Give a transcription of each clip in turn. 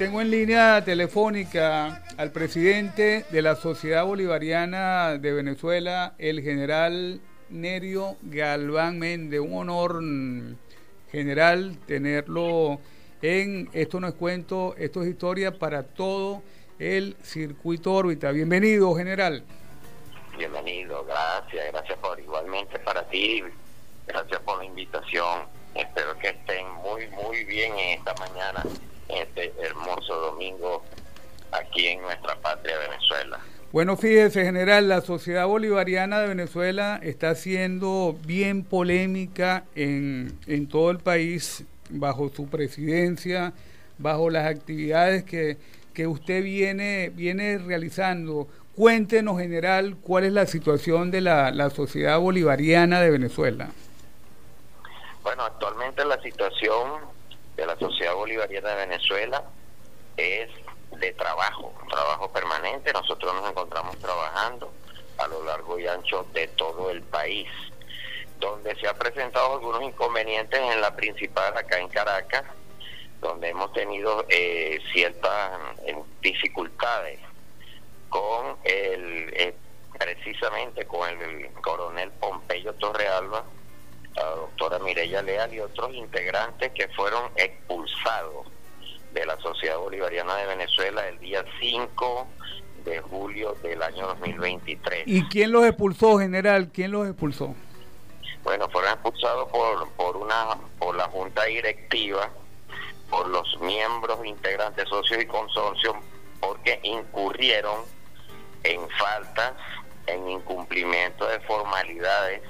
Tengo en línea telefónica al presidente de la Sociedad Bolivariana de Venezuela, el general Nerio Galván Méndez. Un honor, general, tenerlo en Esto no es cuento, esto es historia para todo el circuito órbita. Bienvenido, general. Bienvenido, gracias, gracias por igualmente para ti, gracias por la invitación. Espero que estén muy, muy bien en esta mañana este hermoso domingo aquí en nuestra patria Venezuela. Bueno, fíjese, general, la sociedad bolivariana de Venezuela está siendo bien polémica en, en todo el país bajo su presidencia, bajo las actividades que, que usted viene, viene realizando. Cuéntenos, general, cuál es la situación de la, la sociedad bolivariana de Venezuela. Bueno, actualmente la situación de la Sociedad Bolivariana de Venezuela es de trabajo, trabajo permanente. Nosotros nos encontramos trabajando a lo largo y ancho de todo el país, donde se han presentado algunos inconvenientes en la principal acá en Caracas, donde hemos tenido eh, ciertas eh, dificultades con el, eh, precisamente con el coronel Pompeyo Torrealba, la doctora Mireya Leal y otros integrantes que fueron expulsados de la Sociedad Bolivariana de Venezuela el día 5 de julio del año 2023. ¿Y quién los expulsó, general? ¿Quién los expulsó? Bueno, fueron expulsados por, por, una, por la junta directiva, por los miembros integrantes, socios y consorcios, porque incurrieron en faltas, en incumplimiento de formalidades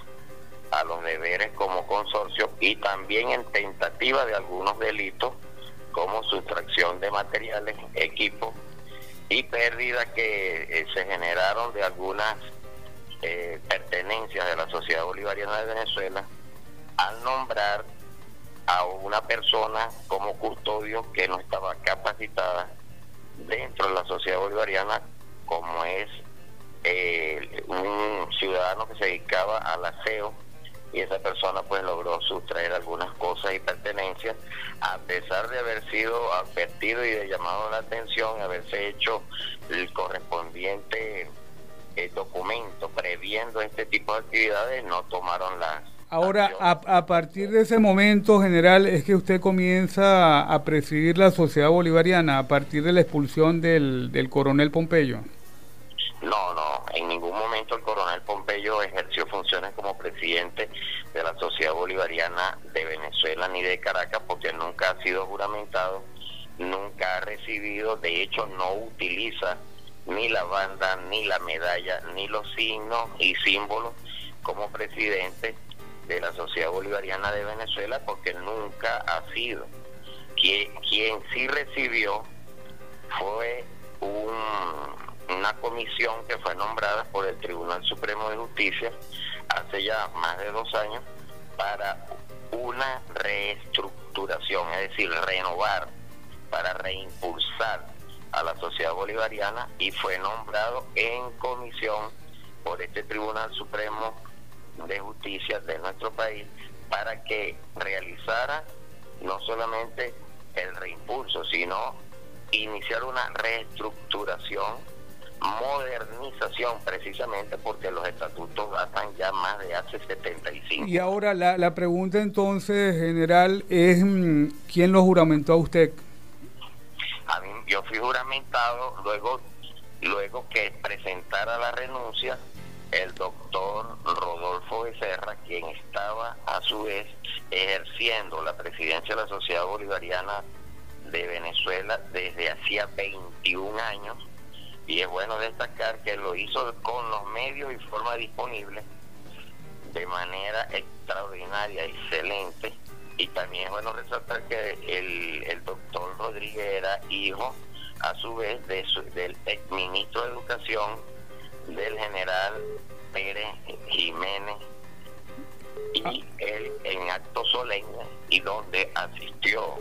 a los deberes como consorcio y también en tentativa de algunos delitos como sustracción de materiales, equipos y pérdidas que eh, se generaron de algunas eh, pertenencias de la Sociedad Bolivariana de Venezuela al nombrar a una persona como custodio que no estaba capacitada dentro de la Sociedad Bolivariana como es eh, un ciudadano que se dedicaba al aseo y esa persona pues logró sustraer algunas cosas y pertenencias a pesar de haber sido advertido y de llamado la atención haberse hecho el correspondiente eh, documento previendo este tipo de actividades no tomaron las Ahora, a, a, partir de ese momento, general, es que usted comienza a, presidir la sociedad bolivariana, a partir de la expulsión del, del coronel Pompeyo. No, no, en ningún momento el coronel Pompeyo ejerció funciones como presidente de la Sociedad Bolivariana de Venezuela ni de Caracas porque nunca ha sido juramentado, nunca ha recibido, de hecho no utiliza ni la banda, ni la medalla, ni los signos y símbolos como presidente de la Sociedad Bolivariana de Venezuela porque nunca ha sido. Quien, sí recibió fue un una comisión que fue nombrada por el Tribunal Supremo de Justicia hace ya más de dos años para una reestructuración, es decir, renovar, para reimpulsar a la sociedad bolivariana y fue nombrado en comisión por este Tribunal Supremo de Justicia de nuestro país para que realizara no solamente el reimpulso, sino iniciar una reestructuración modernización precisamente porque los estatutos datan ya más de hace 75. Y ahora la, la pregunta entonces general es mm, ¿quién lo juramentó a usted? A mí, yo fui juramentado luego luego que presentara la renuncia el doctor Rodolfo Becerra, quien estaba a su vez ejerciendo la presidencia de la Sociedad Bolivariana de Venezuela desde hacía 21 años y es bueno destacar que lo hizo con los medios y forma disponible de manera extraordinaria, excelente. Y también es bueno resaltar que el, el doctor Rodríguez era hijo, a su vez, de del ex ministro de Educación, del general Pérez Jiménez, y él en acto solemne y donde asistió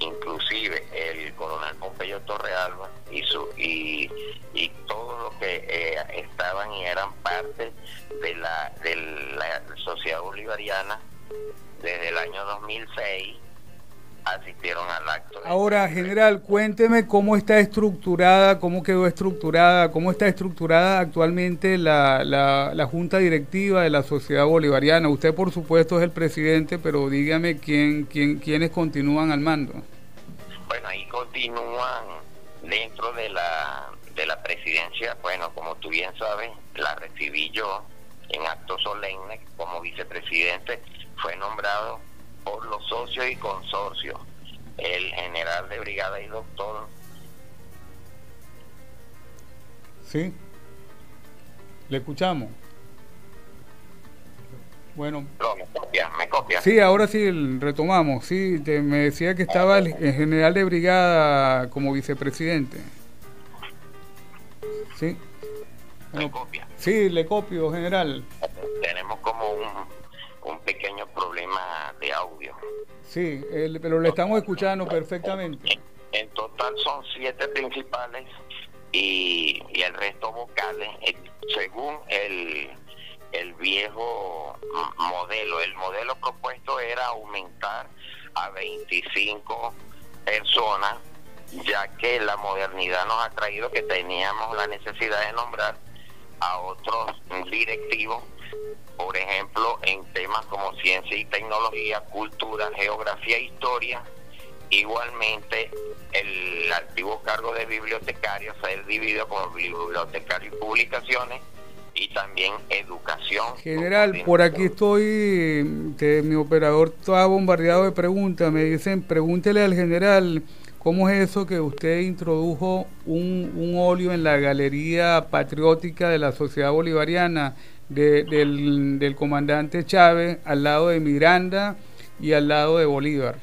inclusive el coronel Pompeyo Torrealba y su y, y todos los que eh, estaban y eran parte de la de la sociedad bolivariana desde el año 2006 asistieron al acto. Ahora, general, cuénteme cómo está estructurada, cómo quedó estructurada, cómo está estructurada actualmente la, la, junta directiva de la sociedad bolivariana. Usted, por supuesto, es el presidente, pero dígame quién, quién, quiénes continúan al mando. Bueno, ahí continúan dentro de la, de la presidencia, bueno, como tú bien sabes, la recibí yo en acto solemne como vicepresidente, fue nombrado por los socios y consorcios, el general de brigada y doctor. Sí, le escuchamos. Bueno. me copia, me copia. Sí, ahora sí retomamos. Sí, me decía que estaba el, general de brigada como vicepresidente. Sí. ¿Me copia? Sí, le copio, general. Tenemos como un, un pequeño. Sí, pero le estamos escuchando perfectamente. En, total son siete principales y, el resto vocales, eh, según el, el viejo modelo. El modelo propuesto era aumentar a 25 personas, ya que la modernidad nos ha traído que teníamos la necesidad de nombrar a otros directivos por ejemplo, en temas como ciencia y tecnología, cultura, geografía e historia. Igualmente, el antiguo cargo de bibliotecario se ha dividido como bibliotecario y publicaciones y también educación. General, por aquí estoy, que mi operador está bombardeado de preguntas. Me dicen, pregúntele al general cómo es eso que usted introdujo un, un óleo en la galería patriótica de la sociedad bolivariana del, del comandante Chávez al lado de Miranda y al lado de Bolívar.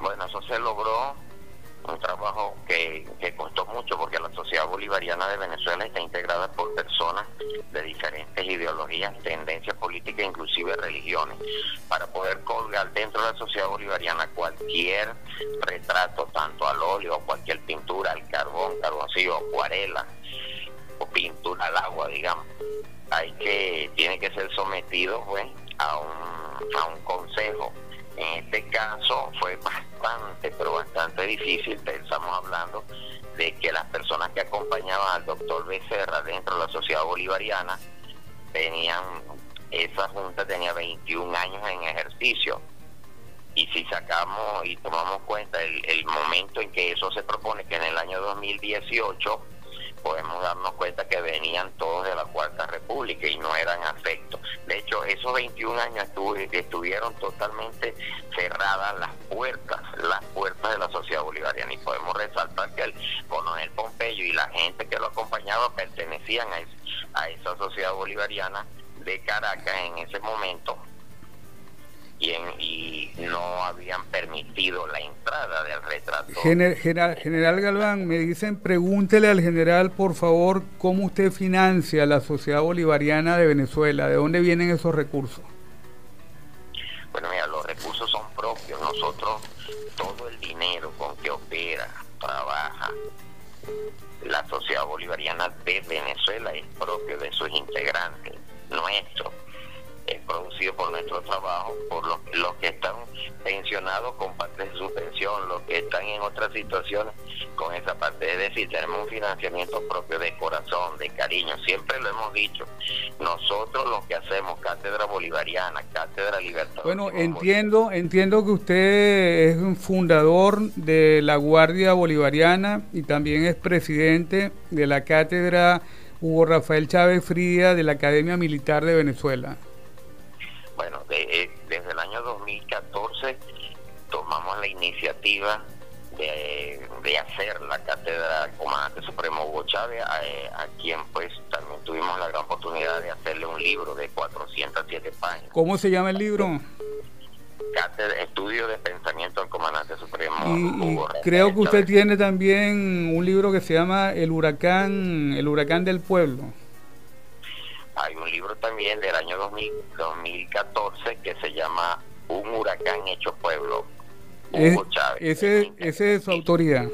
Bueno, eso se logró, un trabajo que, que costó mucho porque la sociedad bolivariana de Venezuela está integrada por personas de diferentes ideologías, tendencias políticas, inclusive religiones. Para poder colgar dentro de la sociedad bolivariana cualquier retrato, tanto al óleo, cualquier pintura, al carbón, carboncillo, acuarela o pintura al agua, digamos hay que tiene que ser sometido a un, a un consejo. En este caso fue bastante pero bastante difícil. Estamos hablando de que las personas que acompañaban al doctor Becerra dentro de la sociedad bolivariana tenían esa junta tenía 21 años en ejercicio. Y si sacamos y tomamos cuenta el momento en que eso se propone que en el año 2018 podemos darnos cuenta que venían todos de la Cuarta República y no eran afectos. De hecho, esos 21 años estuvieron totalmente cerradas las puertas, las puertas de la sociedad bolivariana. Y podemos resaltar que el coronel Pompeyo y la gente que lo acompañaba pertenecían a esa sociedad bolivariana de Caracas en ese momento y, no habían permitido la entrada del retrato. General, general Galván, me dicen, pregúntele al general, por favor, cómo usted financia la sociedad bolivariana de Venezuela, de dónde vienen esos recursos. Bueno, mira, los recursos son propios. Nosotros, todo el dinero con que opera, trabaja, la sociedad bolivariana de Venezuela es propio de sus integrantes, nuestro producido por nuestro trabajo, por los, los que están pensionados con parte de su pensión, los que están en otras situaciones con esa parte. Es decir, tenemos un financiamiento propio de corazón, de cariño. Siempre lo hemos dicho. Nosotros lo que hacemos, Cátedra Bolivariana, Cátedra Libertad. Bueno, entiendo, entiendo que usted es un fundador de la Guardia Bolivariana y también es presidente de la Cátedra Hugo Rafael Chávez Fría de la Academia Militar de Venezuela. 2014 tomamos la iniciativa de, hacer la cátedra Comandante Supremo Hugo Chávez, eh, a, quien pues también tuvimos la gran oportunidad de hacerle un libro de 407 páginas. ¿Cómo se llama el libro? Cátedra, Estudio de Pensamiento del Comandante Supremo. Hugo creo que usted tiene también un libro que se llama El Huracán, El Huracán del Pueblo. Hay un libro también del año 2014 que se llama Un huracán hecho pueblo. Hugo Chávez. Ese, ese es su autoría.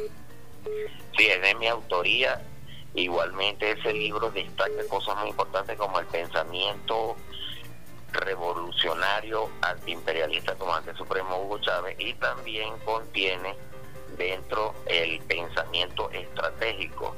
Sí, es de mi autoría. Igualmente ese libro destaca cosas muy importantes como el pensamiento revolucionario antiimperialista comandante supremo Hugo Chávez y también contiene dentro el pensamiento estratégico.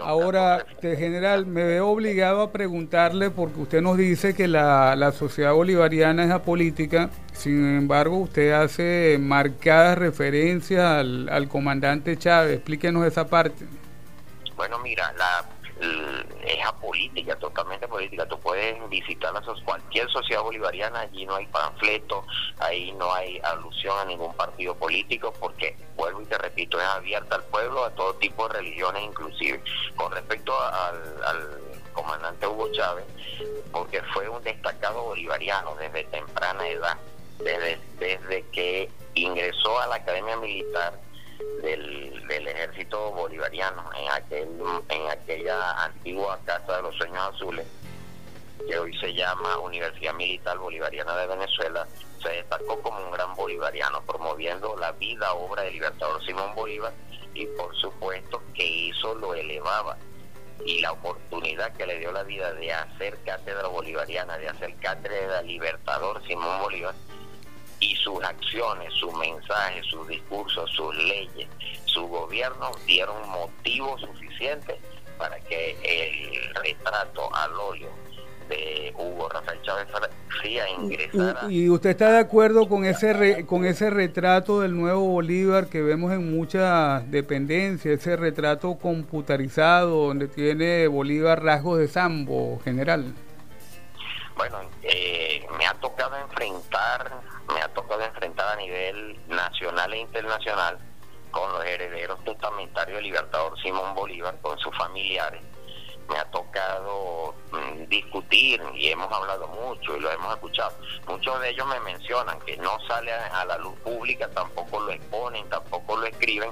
Ahora, general, me veo obligado a preguntarle porque usted nos dice que la, la sociedad bolivariana es apolítica, sin embargo usted hace marcadas referencias al, al comandante Chávez, explíquenos esa parte. Bueno, mira, la es apolítica, totalmente política. Tú puedes visitar cualquier sociedad bolivariana, allí no hay panfleto, ahí no hay alusión a ningún partido político, porque, vuelvo y te repito, es abierta al pueblo, a todo tipo de religiones inclusive. Con respecto al, comandante Hugo Chávez, porque fue un destacado bolivariano desde temprana edad, desde, desde que ingresó a la Academia Militar del, ejército bolivariano en aquel en aquella antigua casa de los sueños azules que hoy se llama Universidad Militar Bolivariana de Venezuela se destacó como un gran bolivariano promoviendo la vida obra del libertador Simón Bolívar y por supuesto que eso lo elevaba y la oportunidad que le dio la vida de hacer cátedra bolivariana, de hacer cátedra libertador Simón Bolívar, y sus acciones, sus mensajes, sus discursos, sus leyes, su gobierno dieron motivo suficiente para que el retrato al óleo de Hugo Rafael Chávez Fría ingresara. ¿Y usted está de acuerdo con ese con ese retrato del nuevo Bolívar que vemos en muchas dependencias, ese retrato computarizado donde tiene Bolívar rasgos de Sambo, general? Bueno, eh, me ha tocado enfrentar me ha tocado enfrentar a nivel nacional e internacional con los herederos testamentarios del libertador Simón Bolívar, con sus familiares. Me ha tocado mm, discutir y hemos hablado mucho y lo hemos escuchado. Muchos de ellos me mencionan que no sale a, la luz pública, tampoco lo exponen, tampoco lo escriben,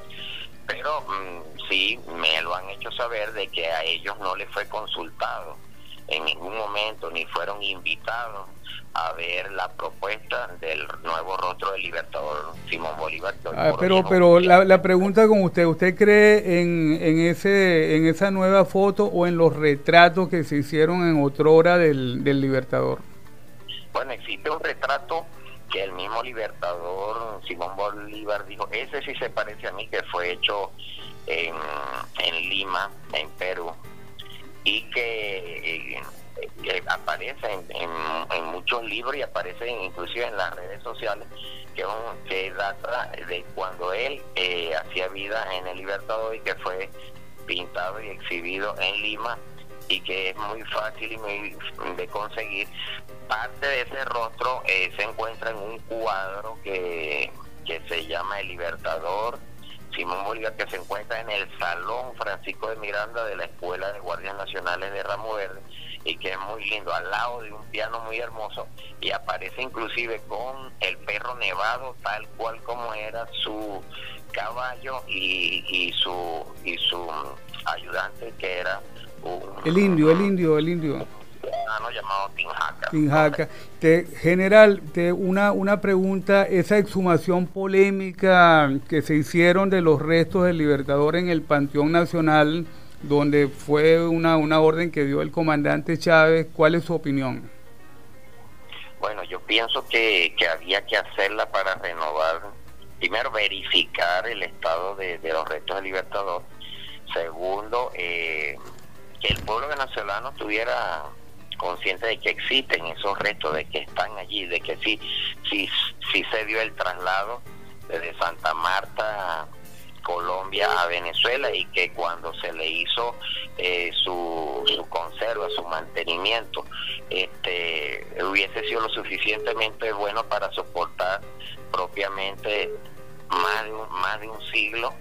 pero mm, sí me lo han hecho saber de que a ellos no les fue consultado en ningún momento ni fueron invitados a ver la propuesta del nuevo rostro del libertador Simón Bolívar. Ah, pero pero la, la, pregunta con usted, ¿usted cree en, en, ese, en esa nueva foto o en los retratos que se hicieron en otrora del, del libertador? Bueno, existe un retrato que el mismo libertador Simón Bolívar dijo, ese sí se parece a mí, que fue hecho en, en Lima, en Perú, y que... Eh, que aparece en, muchos libros y aparece inclusive en las redes sociales, que, que data de cuando él eh, hacía vida en el Libertador y que fue pintado y exhibido en Lima y que es muy fácil y muy de conseguir. Parte de ese rostro eh, se encuentra en un cuadro que, que se llama El Libertador Simón Bolívar, que se encuentra en el Salón Francisco de Miranda de la Escuela de Guardias Nacionales de Ramo Verde y que es muy lindo, al lado de un piano muy hermoso y aparece inclusive con el perro nevado tal cual como era su caballo y, y su y su ayudante que era un, el indio, el indio, el indio llamado Tinjaca. Tinjaca. Te, general, te, una, una pregunta, esa exhumación polémica que se hicieron de los restos del Libertador en el Panteón Nacional, donde fue una, una orden que dio el comandante Chávez. ¿Cuál es su opinión? Bueno, yo pienso que, que había que hacerla para renovar, primero verificar el estado de, los restos del Libertador, segundo, eh, que el pueblo venezolano tuviera consciente de que existen esos restos, de que están allí, de que sí, sí, sí se dio el traslado desde Santa Marta Colombia a Venezuela y que cuando se le hizo eh, su, su conserva, su mantenimiento, este, hubiese sido lo suficientemente bueno para soportar propiamente más de un, más de un siglo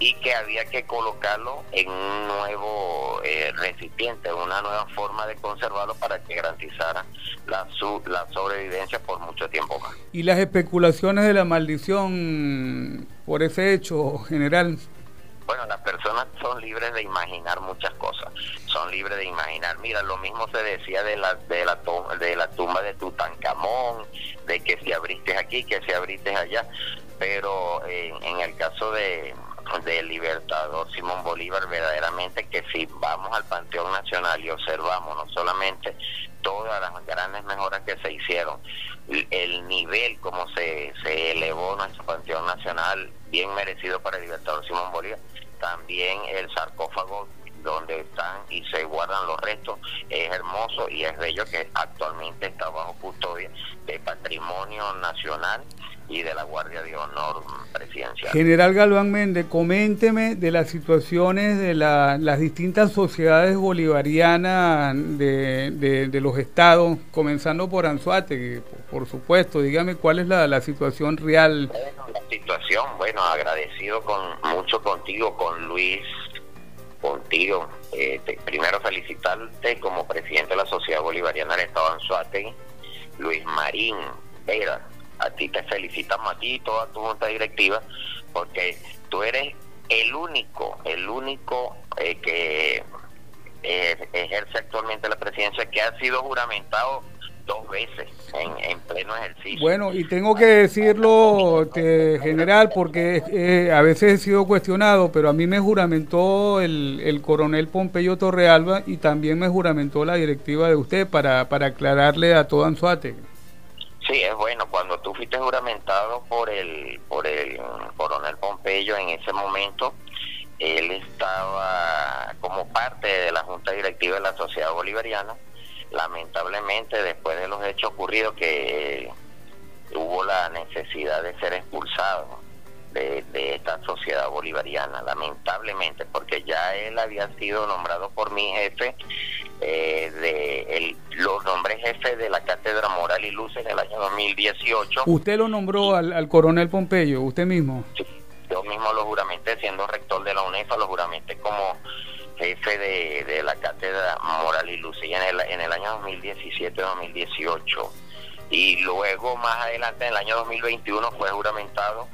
y que había que colocarlo en un nuevo eh, recipiente, una nueva forma de conservarlo para que garantizara la, la sobrevivencia por mucho tiempo más. ¿Y las especulaciones de la maldición por ese hecho general? Bueno, las personas son libres de imaginar muchas cosas, son libres de imaginar. Mira, lo mismo se decía de la de la de la tumba de Tutankamón, de que si abriste aquí, que si abriste allá, pero en el caso de de libertad Libertador Simón Bolívar, verdaderamente que si vamos al Panteón Nacional y observamos no solamente todas las grandes mejoras que se hicieron, el nivel como se, se elevó nuestro Panteón Nacional, bien merecido para el Libertador Simón Bolívar, también el sarcófago donde están y se guardan los restos es hermoso y es bello que actualmente está bajo custodia de patrimonio nacional y de la Guardia de Honor Presidencial. General Galván Méndez, coménteme de las situaciones de las distintas sociedades bolivarianas de, de, los estados, comenzando por Anzuate, por supuesto. Dígame cuál es la, la situación real. la situación, bueno, agradecido con mucho contigo, con Luis contigo. Eh, primero felicitarte como presidente de la Sociedad Bolivariana del Estado de Anzuate, Luis Marín Vera, a ti te felicitamos a ti y toda tu junta directiva porque tú eres el único, el único eh, que eh, ejerce actualmente la presidencia que ha sido juramentado dos veces en, pleno ejercicio. Bueno, y tengo que decirlo, general, porque eh, a veces he sido cuestionado, pero a mí me juramentó el, el coronel Pompeyo Torrealba y también me juramentó la directiva de usted para, para aclararle a todo Anzuate. Sí, es bueno. Cuando tú fuiste juramentado por el, por el coronel Pompeyo en ese momento, él estaba como parte de la junta directiva de la Sociedad Bolivariana. Lamentablemente, después de los hechos ocurridos, que hubo la necesidad de ser expulsado de, de, esta sociedad bolivariana, lamentablemente, porque ya él había sido nombrado por mi jefe eh, de el, los nombres jefes de la Cátedra Moral y Luz en el año 2018. ¿Usted lo nombró al, coronel Pompeyo, usted mismo? Sí, yo mismo lo juramenté, siendo rector de la UNEFA, lo juramenté como jefe de, de la Cátedra Moral y Luz en el, en el año 2017-2018. Y luego, más adelante, en el año 2021, fue juramentado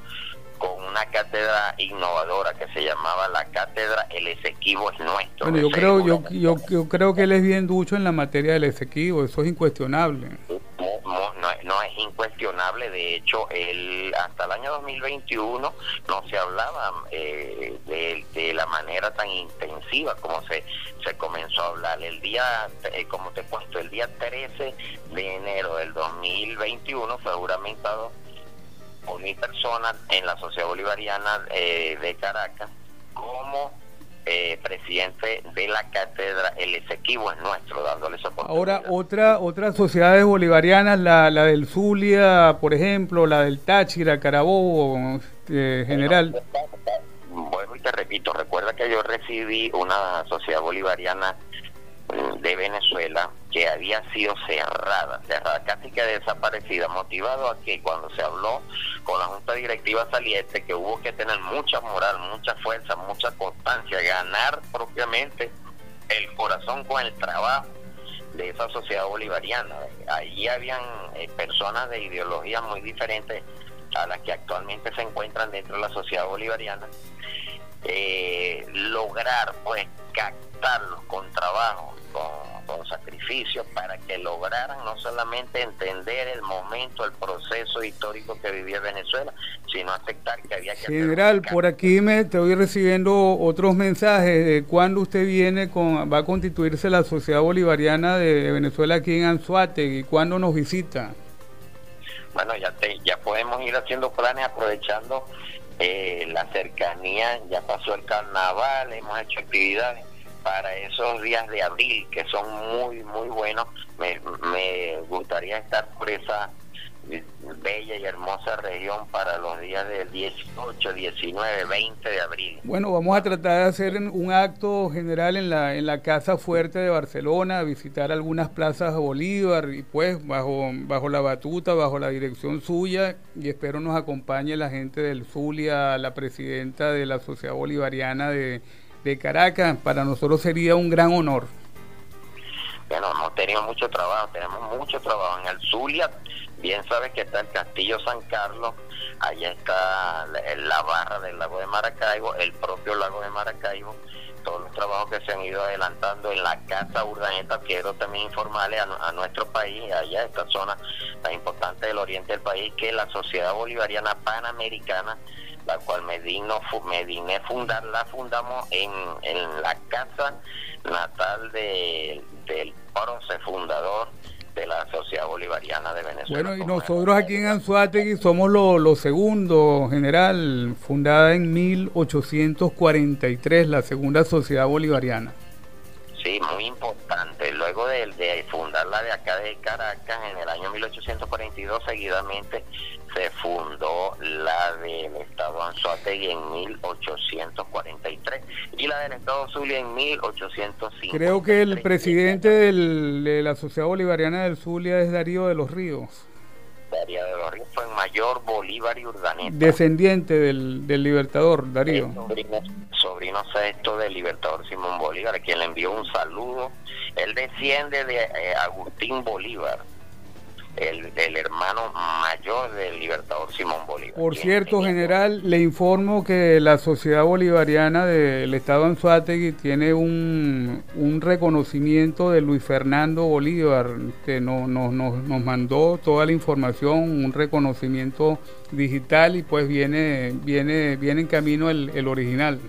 con una cátedra innovadora que se llamaba la cátedra El Esequibo es nuestro. Bueno, yo creo, yo, yo, yo, creo que él es bien ducho en la materia del Esequibo, eso es incuestionable. No, es incuestionable, de hecho, él, hasta el año 2021 no se hablaba eh, de, la manera tan intensiva como se, se comenzó a hablar. El día, eh, como te he puesto, el día 13 de enero del 2021 fue juramentado por mi persona en la Sociedad Bolivariana eh, de Caracas como eh, presidente de la cátedra El Esequibo es nuestro, dándole soporte. Ahora, otra, otras sociedades bolivarianas, la, la del Zulia, por ejemplo, la del Táchira, Carabobo, eh, general. Bueno, y te repito, recuerda que yo recibí una sociedad bolivariana de Venezuela que había sido cerrada, cerrada, casi que desaparecida, motivado a que cuando se habló con la Junta Directiva saliente, que hubo que tener mucha moral, mucha fuerza, mucha constancia, ganar propiamente el corazón con el trabajo de esa sociedad bolivariana. Allí habían eh, personas de ideologías muy diferentes a las que actualmente se encuentran dentro de la sociedad bolivariana. Eh, lograr pues captarlos con trabajo con, sacrificio para que lograran no solamente entender el momento, el proceso histórico que vivía Venezuela, sino aceptar que había que... General, por aquí me estoy recibiendo otros mensajes de cuándo usted viene con, va a constituirse la Sociedad Bolivariana de Venezuela aquí en Anzuate y cuándo nos visita. Bueno, ya, te, ya podemos ir haciendo planes aprovechando eh, la cercanía, ya pasó el carnaval, hemos hecho actividades para esos días de abril que son muy, muy buenos. Me, me gustaría estar por esa bella y hermosa región para los días del 18, 19, 20 de abril. Bueno, vamos a tratar de hacer un acto general en la, en la Casa Fuerte de Barcelona, visitar algunas plazas de Bolívar y pues bajo, bajo la batuta, bajo la dirección suya y espero nos acompañe la gente del Zulia, la presidenta de la Sociedad Bolivariana de de Caracas, para nosotros sería un gran honor. Bueno, hemos tenido mucho trabajo, tenemos mucho trabajo en el Zulia. Bien sabes que está el Castillo San Carlos, allá está la, barra del lago de Maracaibo, el propio lago de Maracaibo, todos los trabajos que se han ido adelantando en la Casa Urdaneta. Quiero también informarle a, nuestro país, allá esta zona tan importante del oriente del país, que la Sociedad Bolivariana Panamericana la cual me, digno, me digné fundar, la fundamos en, en la casa natal de, del prócer fundador de la Sociedad Bolivariana de Venezuela. Bueno, y nosotros aquí en Anzuategui somos los lo segundos, general, fundada en 1843, la segunda Sociedad Bolivariana. Sí, muy importante. Luego de, de fundarla de acá de Caracas en el año 1842, seguidamente se fundó la del Estado Anzuategui en 1843 y la del Estado Zulia en 1805. Creo que el presidente de la Sociedad Bolivariana del Zulia es Darío de los Ríos. Darío de Ríos fue el mayor Bolívar y Urdaneta. Descendiente del, del Libertador, Darío. Sobrino, sobrino sexto del Libertador Simón Bolívar, a quien le envió un saludo. Él desciende de eh, Agustín Bolívar el, hermano mayor del libertador Simón Bolívar. Por cierto, general, le informo que la Sociedad Bolivariana del Estado Anzuategui tiene un, un reconocimiento de Luis Fernando Bolívar, que no, no, nos mandó toda la información, un reconocimiento digital y pues viene, viene, viene en camino el, el original.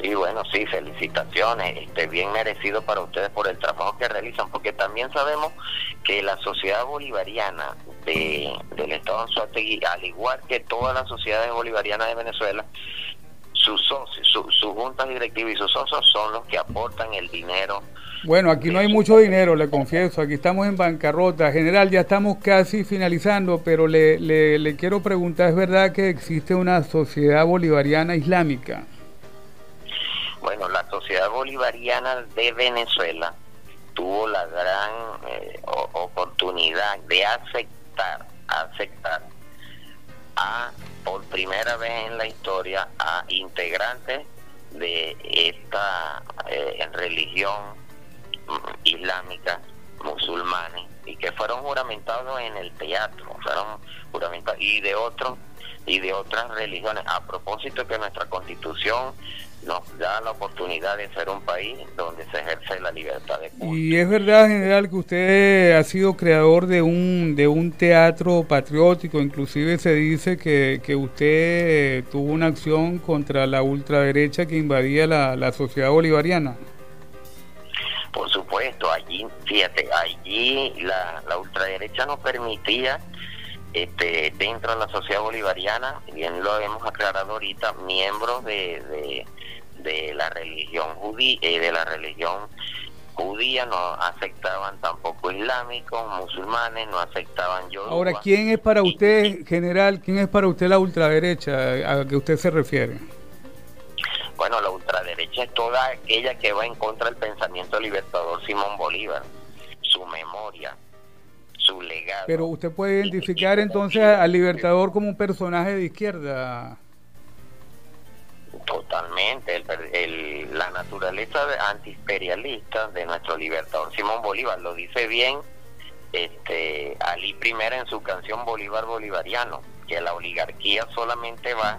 Sí, bueno, sí, felicitaciones, este, bien merecido para ustedes por el trabajo que realizan, porque también sabemos que la sociedad bolivariana de, del Estado de Anzuategui, al igual que todas las sociedades bolivarianas de Venezuela, sus socios, sus juntas directivas y sus socios son los que aportan el dinero. Bueno, aquí no hay mucho dinero, le confieso, aquí estamos en bancarrota. General, ya estamos casi finalizando, pero le, le, le quiero preguntar, ¿es verdad que existe una sociedad bolivariana islámica? Bueno, la Sociedad Bolivariana de Venezuela tuvo la gran eh, oportunidad de aceptar, aceptar a por primera vez en la historia a integrantes de esta eh, religión mm, islámica musulmanes y que fueron juramentados en el teatro fueron juramentados y de otros y de otras religiones. A propósito que nuestra constitución nos da la oportunidad de ser un país donde se ejerce la libertad de culto. Y es verdad, general, que usted ha sido creador de un, de un teatro patriótico, inclusive se dice que, que usted tuvo una acción contra la ultraderecha que invadía la, la sociedad bolivariana. Por supuesto, allí, fíjate, allí la, la ultraderecha no permitía este, dentro de la sociedad bolivariana, bien lo hemos aclarado ahorita, miembros de de la religión judía, eh, de la religión judía, no aceptaban tampoco islámicos, musulmanes, no aceptaban yo. Ahora, ¿quién es para usted, general, quién es para usted la ultraderecha a que usted se refiere? Bueno, la ultraderecha es toda aquella que va en contra del pensamiento libertador Simón Bolívar, su memoria, su legado. Pero usted puede identificar entonces al libertador como un personaje de izquierda. Totalmente, el, la naturaleza antiimperialista de nuestro libertador Simón Bolívar lo dice bien este Ali primero en su canción Bolívar Bolivariano, que la oligarquía solamente va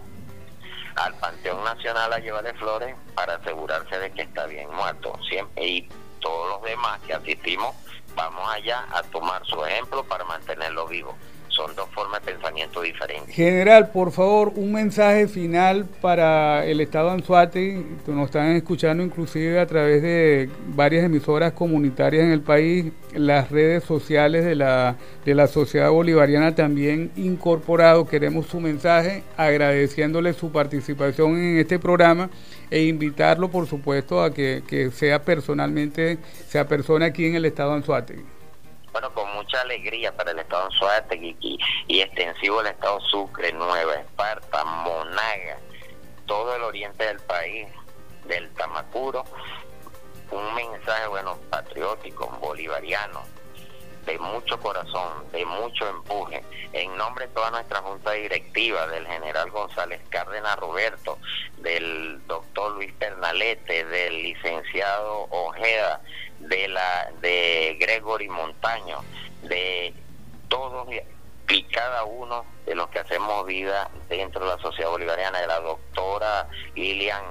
al Panteón Nacional a llevarle flores para asegurarse de que está bien muerto. Siempre, y todos los demás que asistimos vamos allá a tomar su ejemplo para mantenerlo vivo son dos formas de pensamiento diferentes. General, por favor, un mensaje final para el Estado de Anzuate, nos están escuchando inclusive a través de varias emisoras comunitarias en el país, las redes sociales de la, de la Sociedad Bolivariana también incorporado. Queremos su mensaje, agradeciéndole su participación en este programa e invitarlo, por supuesto, a que, que sea personalmente, sea persona aquí en el Estado de Anzuate bueno, con mucha alegría para el estado Suárez y, y extensivo el estado Sucre, Nueva Esparta, Monaga, todo el oriente del país, del Tamacuro, un mensaje, bueno, patriótico, bolivariano, de mucho corazón, de mucho empuje, en nombre de toda nuestra junta directiva, del general González Cárdenas Roberto, del doctor Luis Pernalete, del licenciado Ojeda, de la de Gregory Montaño, de todos y cada uno de los que hacemos vida dentro de la sociedad bolivariana, de la doctora Lilian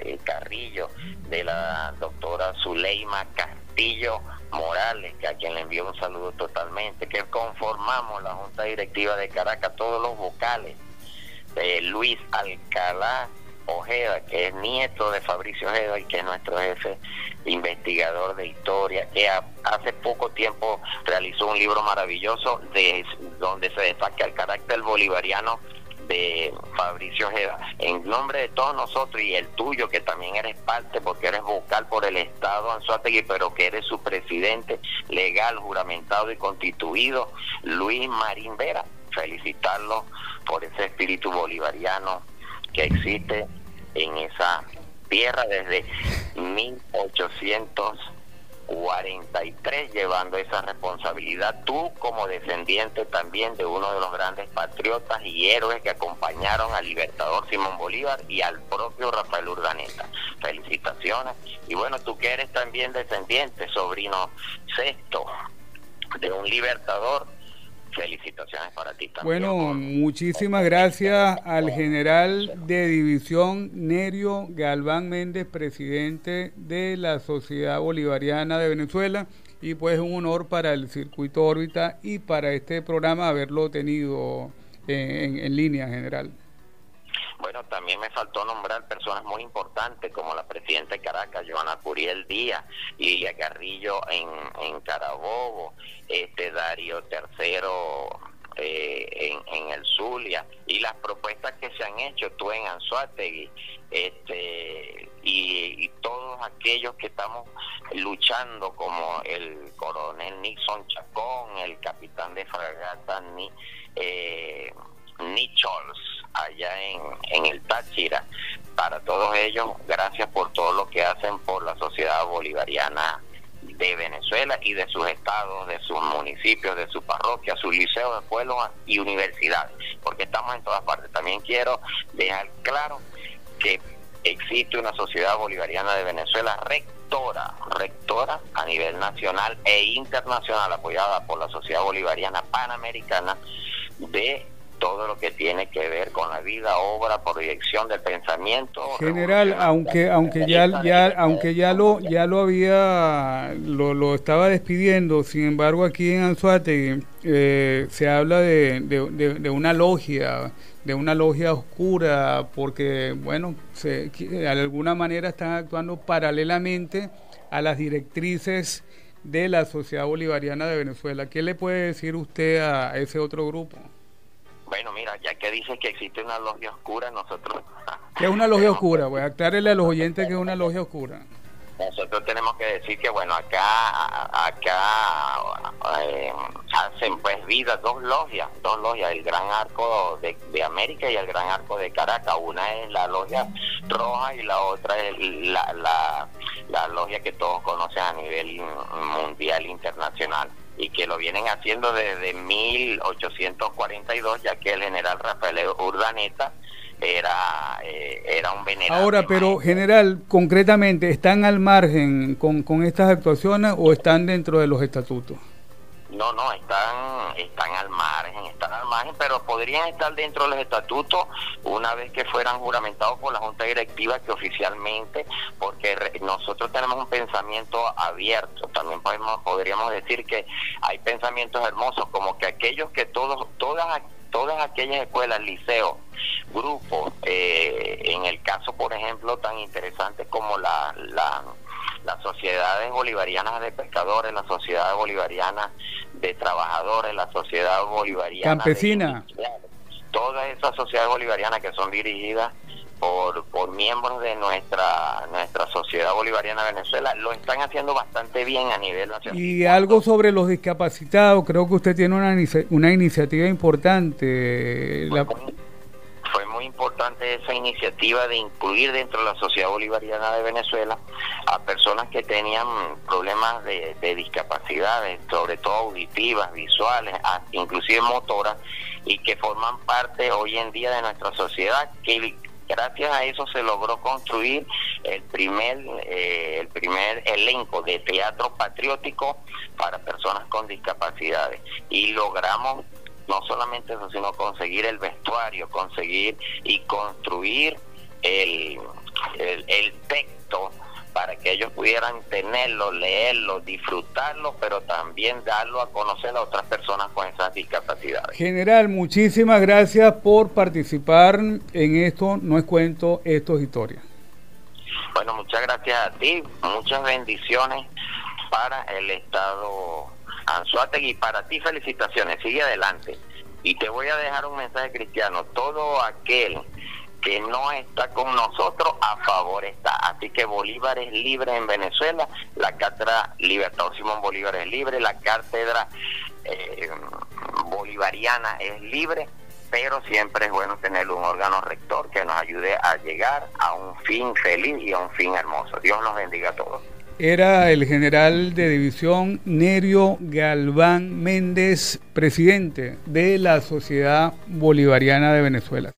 eh, Carrillo, de la doctora Zuleima Castillo Morales, que a quien le envío un saludo totalmente, que conformamos la Junta Directiva de Caracas, todos los vocales eh, Luis Alcalá Ojeda, que es nieto de Fabricio Ojeda y que es nuestro jefe investigador de historia, que hace poco tiempo realizó un libro maravilloso de donde se destaca el carácter bolivariano de Fabricio Ojeda. En nombre de todos nosotros y el tuyo, que también eres parte porque eres vocal por el Estado Anzuategui, pero que eres su presidente legal, juramentado y constituido, Luis Marín Vera, felicitarlo por ese espíritu bolivariano que existe en esa tierra desde 1843, llevando esa responsabilidad tú como descendiente también de uno de los grandes patriotas y héroes que acompañaron al libertador Simón Bolívar y al propio Rafael Urdaneta. Felicitaciones. Y bueno, tú que eres también descendiente, sobrino sexto de un libertador, felicitaciones para ti también. Bueno, muchísimas gracias al general de división Nerio Galván Méndez, presidente de la Sociedad Bolivariana de Venezuela. Y pues un honor para el circuito órbita y para este programa haberlo tenido en, en línea general. Bueno, también me faltó nombrar personas muy importantes como la presidenta de Caracas, Joana Curiel Díaz, y Garrillo en, en Carabobo, este Darío Tercero eh, en, en, el Zulia y las propuestas que se han hecho tú en Anzuategui este y, todos aquellos que estamos luchando como el coronel Nixon Chacón el capitán de fragata ni eh, Nichols allá en, en el Táchira. Para todos ellos, gracias por todo lo que hacen por la sociedad bolivariana de Venezuela y de sus estados, de sus municipios, de sus parroquias, sus liceos, pueblos y universidades, porque estamos en todas partes. También quiero dejar claro que existe una sociedad bolivariana de Venezuela rectora, rectora a nivel nacional e internacional, apoyada por la sociedad bolivariana panamericana de todo lo que tiene que ver con la vida, obra, proyección del pensamiento. General, aunque aunque ya ya aunque ya lo ya lo había lo, lo estaba despidiendo, sin embargo aquí en Anzuate eh, se habla de, de, una logia, de una logia oscura, porque bueno, se, de alguna manera están actuando paralelamente a las directrices de la Sociedad Bolivariana de Venezuela. ¿Qué le puede decir usted a ese otro grupo? Bueno, mira, ya que dice que existe una logia oscura, nosotros... ¿Qué es una logia oscura? Voy a aclararle a los oyentes que es una logia oscura. Nosotros tenemos que decir que, bueno, acá acá eh, hacen pues vida dos logias, dos logias, el Gran Arco de, América y el Gran Arco de Caracas. Una es la logia roja y la otra es la, la, la logia que todos conocen a nivel mundial internacional y que lo vienen haciendo desde 1842, ya que el general Rafael Urdaneta era, eh, era un venerable. Ahora, pero general, concretamente, ¿están al margen con, con estas actuaciones o están dentro de los estatutos? No, no, están, están al margen, están al margen, pero podrían estar dentro de los estatutos una vez que fueran juramentados por la Junta Directiva que oficialmente, porque nosotros tenemos un pensamiento abierto, también podemos, podríamos decir que hay pensamientos hermosos, como que aquellos que todos, todas, todas aquellas escuelas, liceos, grupos, eh, en el caso, por ejemplo, tan interesante como la, la las sociedades bolivarianas de pescadores, las sociedades bolivarianas de trabajadores, la sociedad bolivariana campesina, todas esas sociedades bolivarianas que son dirigidas por, por miembros de nuestra nuestra sociedad bolivariana de Venezuela lo están haciendo bastante bien a nivel nacional. Y algo sobre los discapacitados, creo que usted tiene una, una iniciativa importante. La fue muy importante esa iniciativa de incluir dentro de la sociedad bolivariana de Venezuela a personas que tenían problemas de, discapacidades, sobre todo auditivas, visuales, inclusive motoras, y que forman parte hoy en día de nuestra sociedad, que gracias a eso se logró construir el primer eh, el primer elenco de teatro patriótico para personas con discapacidades. Y logramos no solamente eso, sino conseguir el vestuario, conseguir y construir el, el, texto para que ellos pudieran tenerlo, leerlo, disfrutarlo, pero también darlo a conocer a otras personas con esas discapacidades. General, muchísimas gracias por participar en esto, no es cuento, esto es historia. Bueno, muchas gracias a ti, muchas bendiciones para el Estado Anzuategui para ti felicitaciones, sigue adelante. Y te voy a dejar un mensaje cristiano, todo aquel que no está con nosotros, a favor está. Así que Bolívar es libre en Venezuela, la cátedra Libertador Simón Bolívar es libre, la cátedra eh, bolivariana es libre, pero siempre es bueno tener un órgano rector que nos ayude a llegar a un fin feliz y a un fin hermoso. Dios nos bendiga a todos. Era el general de división Nerio Galván Méndez, presidente de la Sociedad Bolivariana de Venezuela.